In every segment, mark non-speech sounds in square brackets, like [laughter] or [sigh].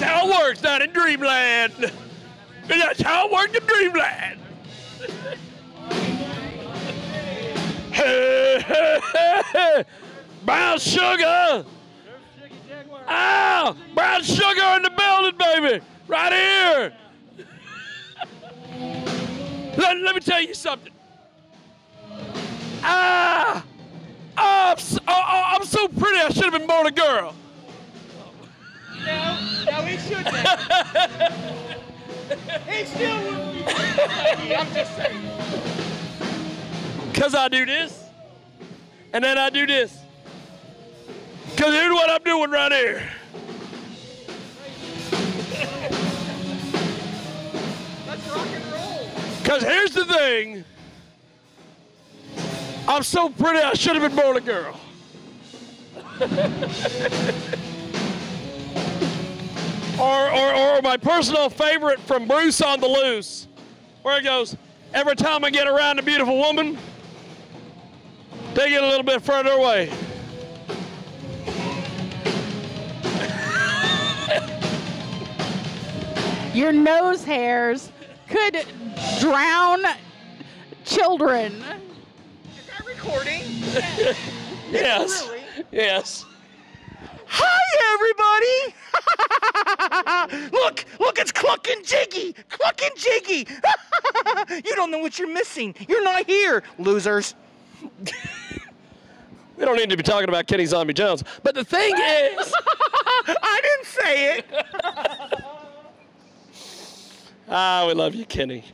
how it works down in Dreamland. That's how it works in Dreamland. Hey, hey, hey. Brown sugar. Ow! Brown sugar in the building, baby. Right here. [laughs] let, let me tell you something. Ah! Oh, I'm so, oh, oh, I'm so pretty. I should have been born a girl. No, no, he still wouldn't be I'm just saying. Because I do this. And then I do this. Because here's what I'm doing right here. Let's rock and roll. Because here's the thing. I'm so pretty, I should have been born a girl. [laughs] or, or, or my personal favorite from Bruce on the Loose, where it goes, every time I get around a beautiful woman, they get a little bit further away. Your nose hairs could drown children. Is that recording? [laughs] Yes. Really? Yes. Hi, everybody! [laughs] look, look, it's Kluck and Jiggy! Kluck and Jiggy! [laughs] you don't know what you're missing. You're not here, losers. [laughs] We don't need to be talking about Kenny Zombie Jones. But the thing is, [laughs] I didn't say it. ah, we love you, Kenny.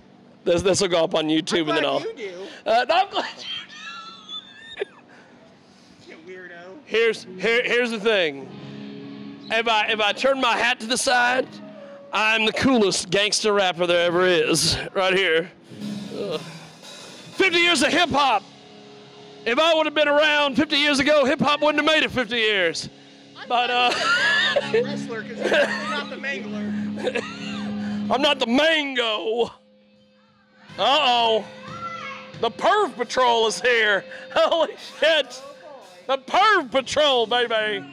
This this will go up on YouTube and then I'll. you do. Uh, no, I'm glad you You weirdo. Here's here, here's the thing. If I if I turn my hat to the side, I'm the coolest gangster rapper there ever is. Right here. Ugh. 50 years of hip hop. If I would have been around 50 years ago, hip hop wouldn't have made it 50 years. But uh, Wrestler, because he's not the mangler. [laughs] I'm not the mango. Uh oh. The Perv Patrol is here. [laughs] Holy shit. The Perv Patrol, baby.